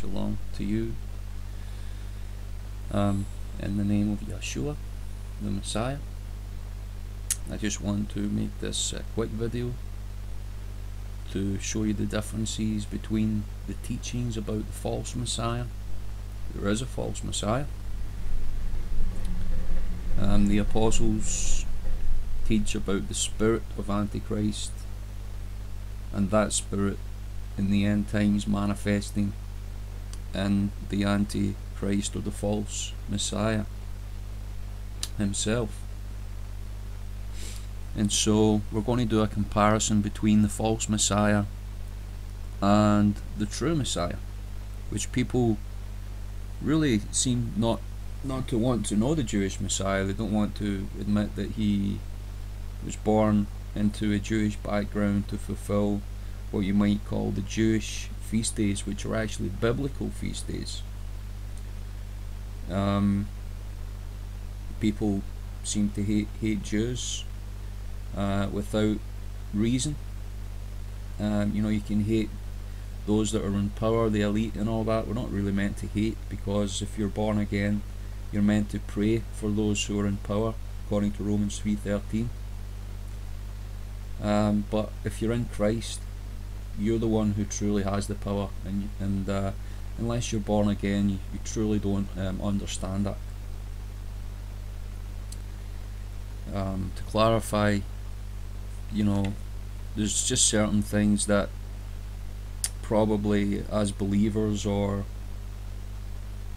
Shalom to you. Um, in the name of Yeshua, the Messiah. I just want to make this a quick video to show you the differences between the teachings about the false Messiah. There is a false Messiah. Um, the apostles teach about the spirit of Antichrist and that spirit in the end times manifesting in the Antichrist or the false Messiah himself. And so we're going to do a comparison between the false Messiah and the true Messiah, which people really seem not not to want to know the Jewish Messiah. They don't want to admit that he was born into a Jewish background to fulfill what you might call the Jewish feast days, which are actually biblical feast days. Um, people seem to hate hate Jews uh, without reason. Um, you know, you can hate those that are in power, the elite, and all that. We're not really meant to hate because if you're born again, you're meant to pray for those who are in power, according to Romans three thirteen. Um, but if you're in Christ, you're the one who truly has the power, and and uh, unless you're born again, you, you truly don't um, understand that. Um, to clarify, you know, there's just certain things that probably as believers or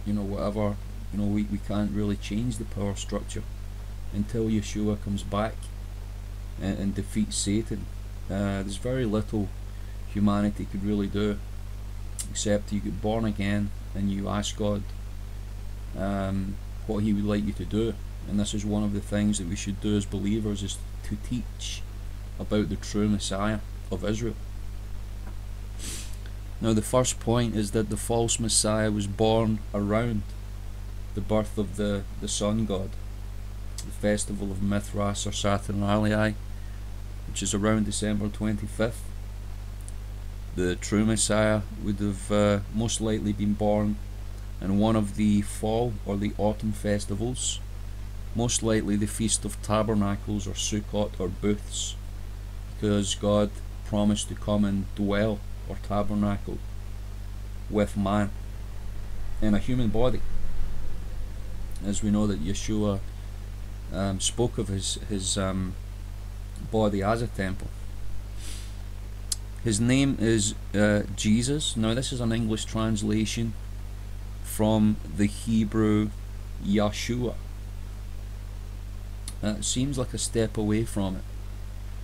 you know whatever you know we, we can't really change the power structure until Yeshua comes back and, and defeats Satan uh, there's very little humanity could really do except you get born again and you ask God um, what he would like you to do and this is one of the things that we should do as believers is to teach about the true Messiah of Israel. Now the first point is that the false Messiah was born around the birth of the, the sun god, the festival of Mithras or Saturnalia, which is around December 25th. The true Messiah would have uh, most likely been born in one of the fall or the autumn festivals, most likely the Feast of Tabernacles or Sukkot or Booths, because God promised to come and dwell or tabernacle with man in a human body. As we know that Yeshua um, spoke of his, his um, body as a temple. His name is uh, Jesus. Now, this is an English translation from the Hebrew Yeshua. Uh, it seems like a step away from it.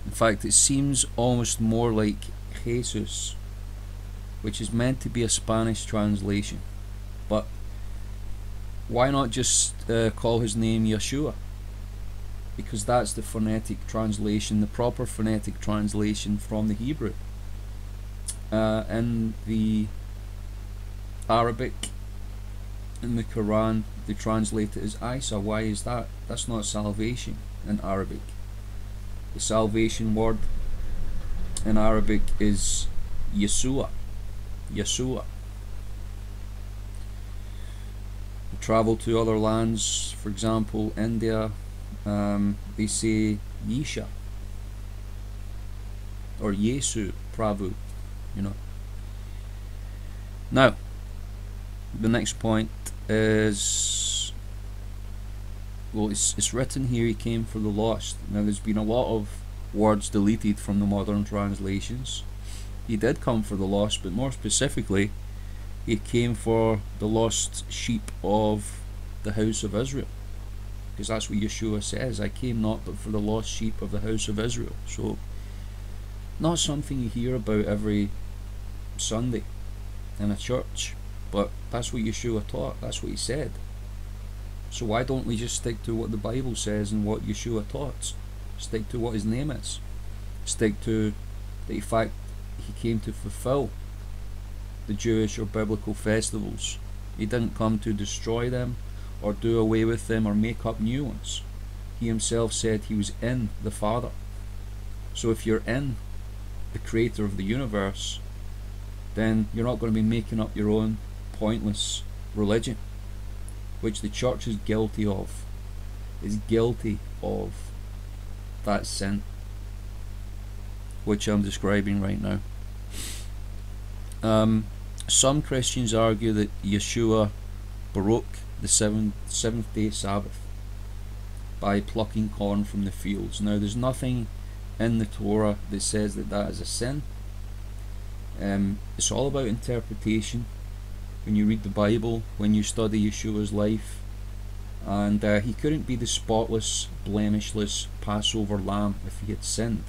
In fact, it seems almost more like Jesus, which is meant to be a Spanish translation. But why not just uh, call his name Yeshua? Because that's the phonetic translation, the proper phonetic translation from the Hebrew. Uh, in the Arabic, in the Quran, they translate it as Isa. Why is that? That's not salvation in Arabic. The salvation word in Arabic is Yeshua. Yeshua. Travel to other lands, for example, India, um, they say Yesha or Yesu Prabhu, you know. Now, the next point is well it's, it's written here he came for the lost. Now there's been a lot of words deleted from the modern translations. He did come for the lost but more specifically he came for the lost sheep of the house of Israel. Because that's what Yeshua says I came not but for the lost sheep of the house of Israel. So not something you hear about every Sunday in a church but that's what Yeshua taught, that's what he said. So why don't we just stick to what the Bible says and what Yeshua taught? Stick to what his name is. Stick to the fact he came to fulfill the Jewish or biblical festivals. He didn't come to destroy them or do away with them or make up new ones. He himself said he was in the Father. So if you're in the creator of the universe, then you're not going to be making up your own pointless religion, which the church is guilty of, is guilty of that sin, which I'm describing right now. Um, some Christians argue that Yeshua broke the seventh, seventh day Sabbath by plucking corn from the fields. Now, there's nothing in the Torah that says that that is a sin. Um, it's all about interpretation. When you read the Bible, when you study Yeshua's life, and uh, he couldn't be the spotless, blemishless Passover lamb if he had sinned.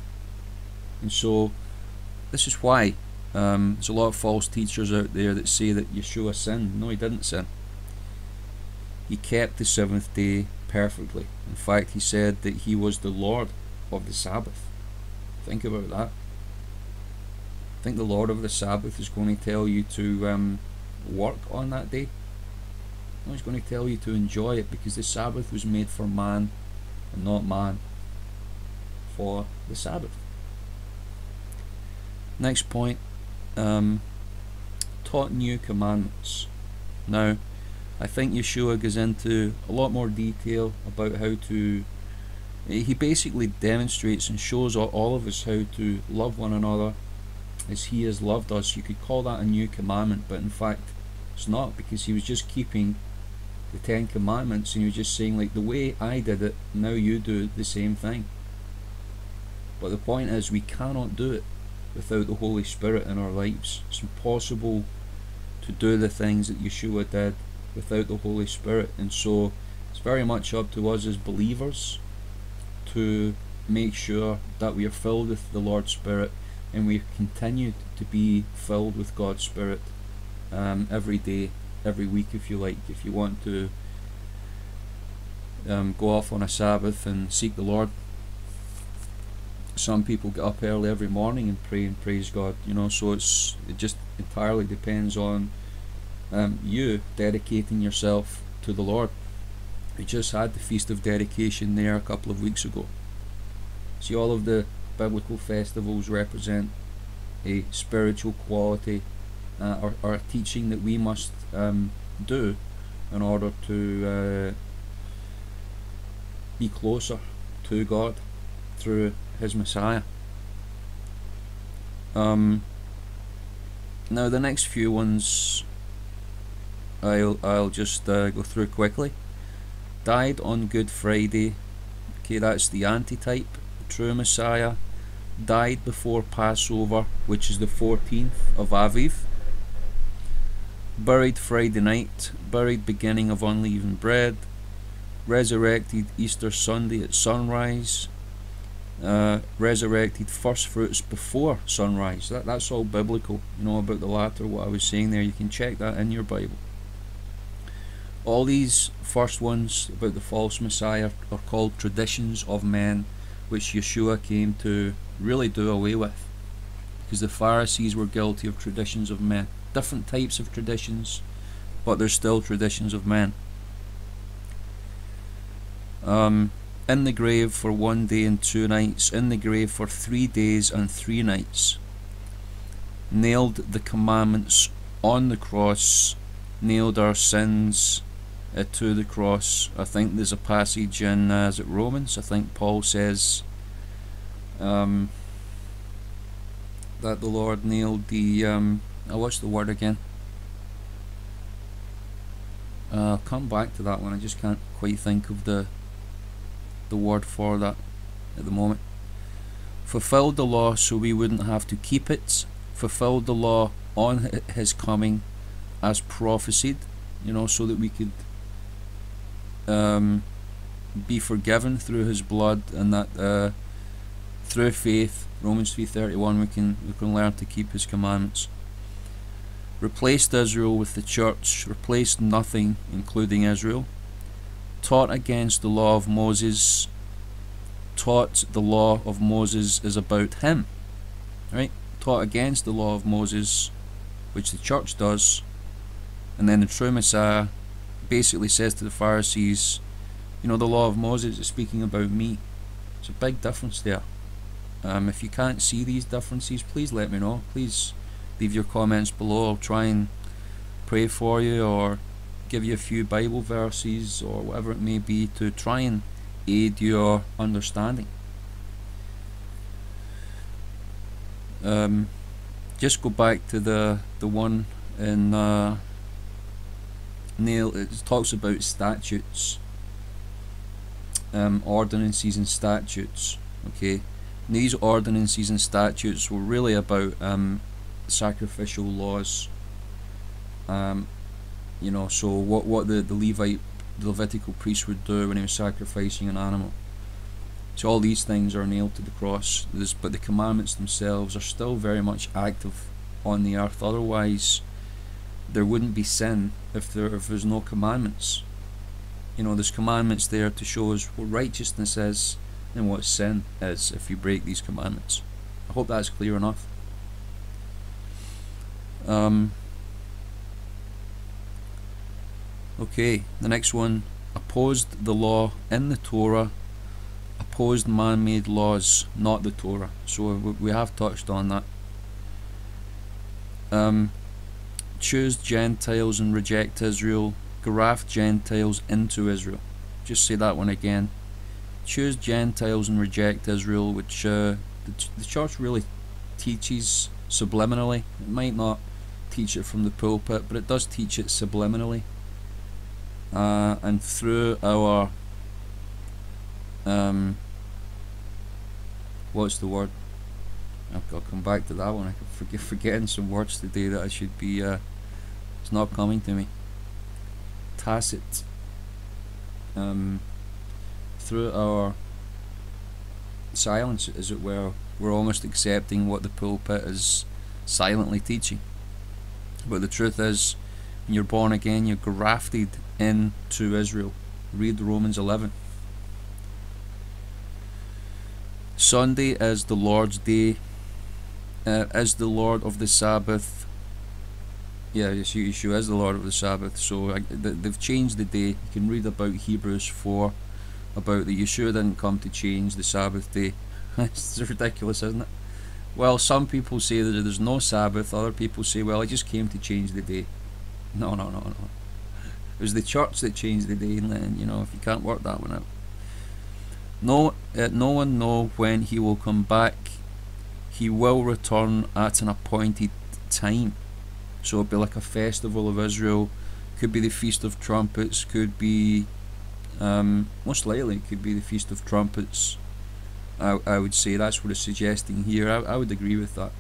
And so, this is why um, there's a lot of false teachers out there that say that Yeshua sinned. No, he didn't sin. He kept the seventh day perfectly. In fact, he said that he was the Lord of the Sabbath. Think about that. I think the Lord of the Sabbath is going to tell you to um, work on that day. No, he's going to tell you to enjoy it because the Sabbath was made for man and not man for the Sabbath. Next point um, taught new commandments. Now, I think Yeshua goes into a lot more detail about how to. He basically demonstrates and shows all of us how to love one another as He has loved us. You could call that a new commandment, but in fact, it's not because He was just keeping the Ten Commandments and He was just saying, like, the way I did it, now you do the same thing. But the point is, we cannot do it without the Holy Spirit in our lives. It's impossible to do the things that Yeshua did without the Holy Spirit. And so it's very much up to us as believers to make sure that we are filled with the Lord's Spirit and we continue to be filled with God's Spirit um, every day, every week, if you like. If you want to um, go off on a Sabbath and seek the Lord, some people get up early every morning and pray and praise God. You know, so it's it just entirely depends on um, you dedicating yourself to the Lord. We just had the feast of dedication there a couple of weeks ago. See, all of the biblical festivals represent a spiritual quality uh, or, or, a teaching that we must um, do in order to uh, be closer to God through his Messiah. Um, now the next few ones I'll I'll just uh, go through quickly. Died on Good Friday. Okay, that's the antitype, true Messiah. Died before Passover, which is the 14th of Aviv. Buried Friday night. Buried beginning of unleavened bread. Resurrected Easter Sunday at sunrise uh, resurrected first fruits before sunrise. That, that's all biblical, you know, about the latter, what I was saying there. You can check that in your Bible. All these first ones about the false Messiah are called traditions of men, which Yeshua came to really do away with. Because the Pharisees were guilty of traditions of men. Different types of traditions, but they're still traditions of men. Um, in the grave for one day and two nights, in the grave for three days and three nights. Nailed the commandments on the cross, nailed our sins uh, to the cross. I think there's a passage in uh, is it Romans? I think Paul says um, that the Lord nailed the. Um, I watched the word again. Uh, come back to that one. I just can't quite think of the the word for that at the moment. Fulfilled the law so we wouldn't have to keep it. Fulfilled the law on his coming as prophesied, you know, so that we could um, be forgiven through his blood and that uh, through faith, Romans 3.31, we can, we can learn to keep his commandments. Replaced Israel with the church, replaced nothing, including Israel taught against the law of Moses, taught the law of Moses is about him. Right? Taught against the law of Moses, which the church does, and then the true Messiah basically says to the Pharisees, you know, the law of Moses is speaking about me. It's a big difference there. Um, if you can't see these differences, please let me know. Please leave your comments below. I'll try and pray for you or give you a few Bible verses or whatever it may be to try and aid your understanding. Um, just go back to the the one in uh, Neil. It talks about statutes, um, ordinances and statutes. Okay, and these ordinances and statutes were really about um, sacrificial laws. Um, you know, so what what the the Levite, the Levitical priest would do when he was sacrificing an animal. So all these things are nailed to the cross. But the commandments themselves are still very much active on the earth. Otherwise, there wouldn't be sin if there if there's no commandments. You know, there's commandments there to show us what righteousness is and what sin is if you break these commandments. I hope that's clear enough. Um, okay, the next one opposed the law in the Torah opposed man-made laws, not the Torah. So we have touched on that. Um, choose Gentiles and reject Israel, graft Gentiles into Israel. Just say that one again. Choose Gentiles and reject Israel, which uh, the, the church really teaches subliminally. It might not teach it from the pulpit, but it does teach it subliminally. Uh, and through our um, what's the word? I've got to come back to that one. I keep forget, forgetting some words today that I should be. Uh, not coming to me. Tacit. Um, through our silence, as it were, we're almost accepting what the pulpit is silently teaching. But the truth is, when you're born again, you're grafted into Israel. Read Romans 11. Sunday is the Lord's day, uh, is the Lord of the Sabbath. Yeah, Yeshua, is the Lord of the Sabbath. So I, they've changed the day. You can read about Hebrews 4 about that Yeshua didn't come to change the Sabbath day. it's ridiculous, isn't it? Well, some people say that there's no Sabbath. Other people say, well, he just came to change the day. No, no, no, no. It was the church that changed the day, and then, you know, if you can't work that one out. No, uh, no one know when he will come back. He will return at an appointed time. So it'd be like a festival of Israel. Could be the Feast of Trumpets. Could be, um, most likely, it could be the Feast of Trumpets. I, I would say that's what it's suggesting here. I, I would agree with that.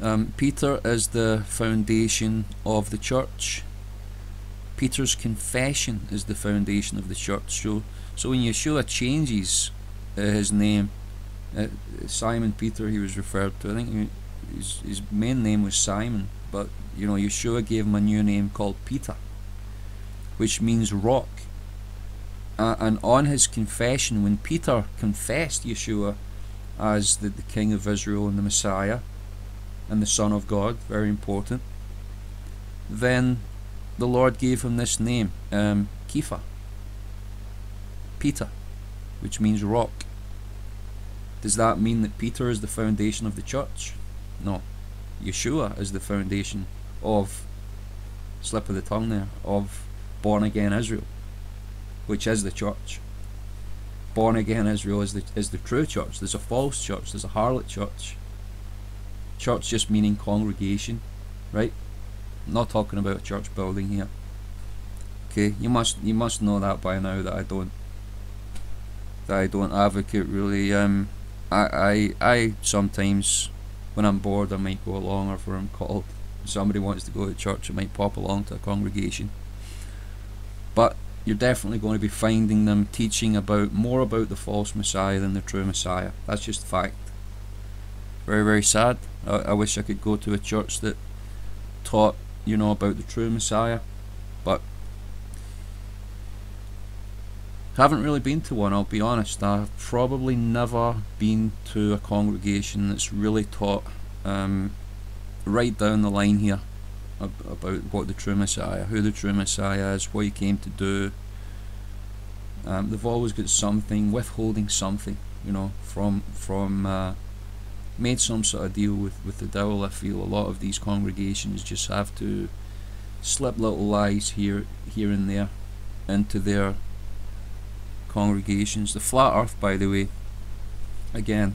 Um, Peter is the foundation of the church. Peter's confession is the foundation of the church. So, so when Yeshua changes uh, his name, uh, Simon Peter, he was referred to. I think his, his main name was Simon, but you know Yeshua gave him a new name called Peter, which means rock. Uh, and on his confession, when Peter confessed Yeshua as the, the King of Israel and the Messiah and the Son of God, very important, then the Lord gave him this name, um, Kepha, Peter, which means rock. Does that mean that Peter is the foundation of the church? No. Yeshua is the foundation of, slip of the tongue there, of born again Israel, which is the church. Born again Israel is the, is the true church. There's a false church, there's a harlot church. Church just meaning congregation, right? I'm not talking about a church building here. Okay, you must you must know that by now that I don't that I don't advocate really. Um, I I I sometimes when I'm bored I might go along or if I'm called somebody wants to go to church I might pop along to a congregation. But you're definitely going to be finding them teaching about more about the false Messiah than the true Messiah. That's just fact. Very very sad. I, I wish I could go to a church that taught you know about the true Messiah, but haven't really been to one. I'll be honest. I've probably never been to a congregation that's really taught um, right down the line here about what the true Messiah, who the true Messiah is, what he came to do. Um, they've always got something, withholding something, you know, from from uh, made some sort of deal with, with the devil. I feel a lot of these congregations just have to slip little lies here here and there into their congregations. The flat earth by the way, again,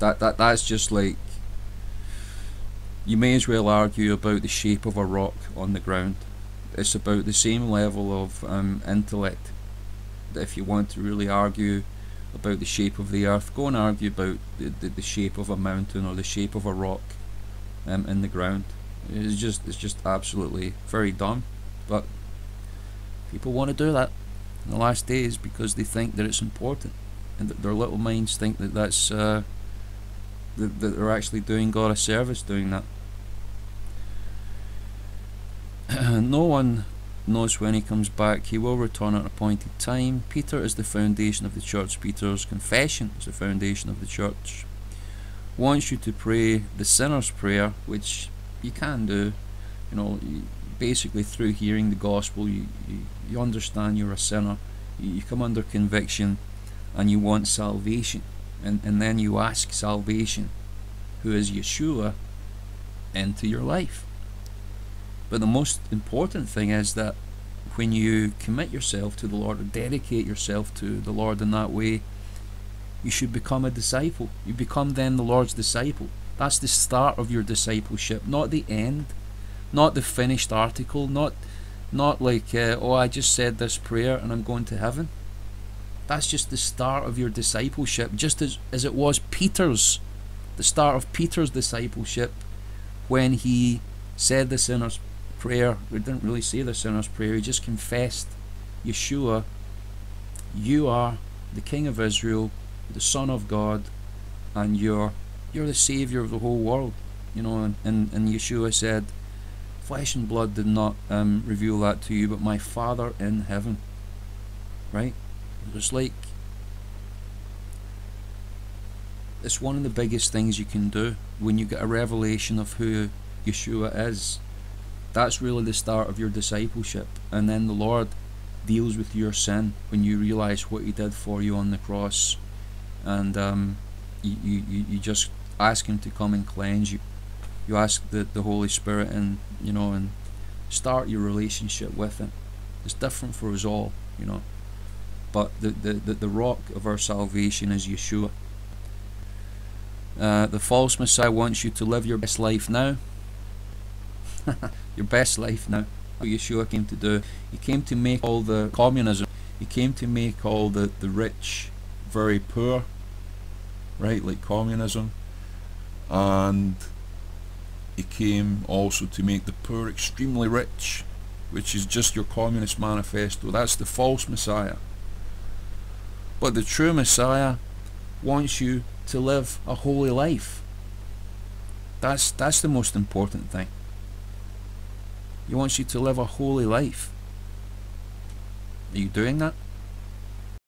that that that's just like you may as well argue about the shape of a rock on the ground. It's about the same level of um, intellect that if you want to really argue about the shape of the earth, go and argue about the, the, the shape of a mountain or the shape of a rock um, in the ground. It's just it's just absolutely very dumb, but people want to do that in the last days because they think that it's important, and that their little minds think that that's uh, that, that they're actually doing God a service doing that. no one knows when he comes back. He will return at an appointed time. Peter is the foundation of the church. Peter's confession is the foundation of the church. Wants you to pray the sinner's prayer, which you can do. You know, basically through hearing the gospel, you, you, you understand you're a sinner. You, you come under conviction and you want salvation. And, and then you ask salvation, who is Yeshua, into your life. But the most important thing is that when you commit yourself to the Lord or dedicate yourself to the Lord in that way, you should become a disciple. You become then the Lord's disciple. That's the start of your discipleship, not the end, not the finished article, not not like uh, oh I just said this prayer and I'm going to heaven. That's just the start of your discipleship, just as as it was Peter's, the start of Peter's discipleship, when he said the sinner's prayer. We didn't really say the sinner's prayer. He just confessed, Yeshua, you are the King of Israel, the Son of God, and you're you're the Savior of the whole world. You know, and, and, and Yeshua said, Flesh and blood did not um, reveal that to you, but my Father in heaven. Right? It's like it's one of the biggest things you can do when you get a revelation of who Yeshua is that's really the start of your discipleship. And then the Lord deals with your sin when you realize what He did for you on the cross, and um, you, you you just ask Him to come and cleanse you. You ask the the Holy Spirit, and you know, and start your relationship with Him. It's different for us all, you know. But the the, the, the rock of our salvation is Yeshua. Uh, the false Messiah wants you to live your best life now. your best life now. What Yeshua came to do. He came to make all the communism. He came to make all the, the rich very poor. Right, like communism. And he came also to make the poor extremely rich, which is just your communist manifesto. That's the false Messiah. But the true Messiah wants you to live a holy life. That's that's the most important thing. He wants you to live a holy life. Are you doing that?